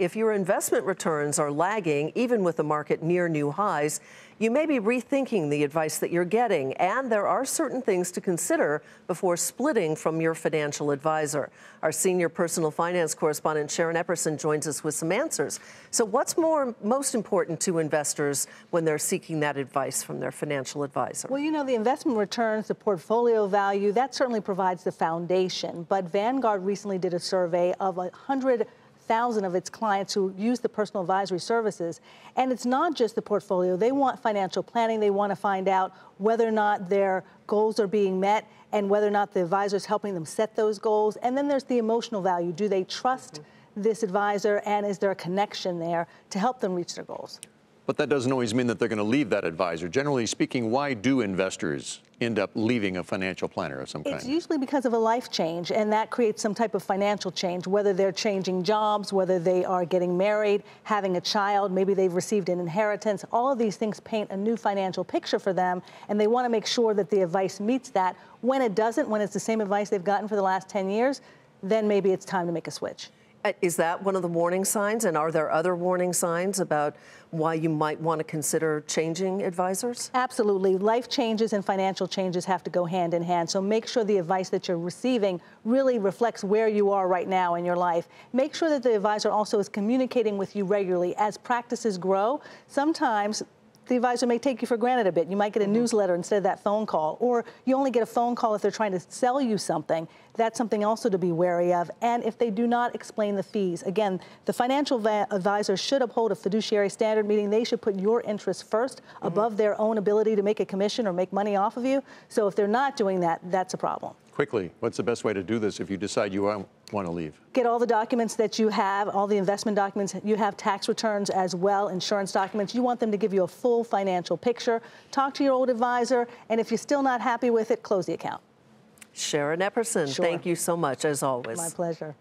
If your investment returns are lagging, even with the market near new highs, you may be rethinking the advice that you're getting, and there are certain things to consider before splitting from your financial advisor. Our senior personal finance correspondent Sharon Epperson joins us with some answers. So, what's more most important to investors when they're seeking that advice from their financial advisor? Well, you know, the investment returns, the portfolio value, that certainly provides the foundation. But Vanguard recently did a survey of 100 thousand of its clients who use the personal advisory services. And it's not just the portfolio. They want financial planning. They want to find out whether or not their goals are being met and whether or not the advisor is helping them set those goals. And then there's the emotional value. Do they trust mm-hmm. this advisor and is there a connection there to help them reach their goals? But that doesn't always mean that they're going to leave that advisor. Generally speaking, why do investors end up leaving a financial planner of some kind? It's usually because of a life change, and that creates some type of financial change, whether they're changing jobs, whether they are getting married, having a child, maybe they've received an inheritance. All of these things paint a new financial picture for them, and they want to make sure that the advice meets that. When it doesn't, when it's the same advice they've gotten for the last 10 years, then maybe it's time to make a switch. Uh, is that one of the warning signs? And are there other warning signs about why you might want to consider changing advisors? Absolutely. Life changes and financial changes have to go hand in hand. So make sure the advice that you're receiving really reflects where you are right now in your life. Make sure that the advisor also is communicating with you regularly. As practices grow, sometimes the advisor may take you for granted a bit. You might get a mm-hmm. newsletter instead of that phone call, or you only get a phone call if they're trying to sell you something. That's something also to be wary of. And if they do not explain the fees, again, the financial advisor should uphold a fiduciary standard, meaning they should put your interests 1st mm-hmm. above their own ability to make a commission or make money off of you. So if they're not doing that, that's a problem. Quickly, what's the best way to do this if you decide you want to leave? Get all the documents that you have, all the investment documents. You have tax returns as well, insurance documents. You want them to give you a full financial picture. Talk to your old advisor, and if you're still not happy with it, close the account. Sharon Epperson, sure. thank you so much, as always. My pleasure.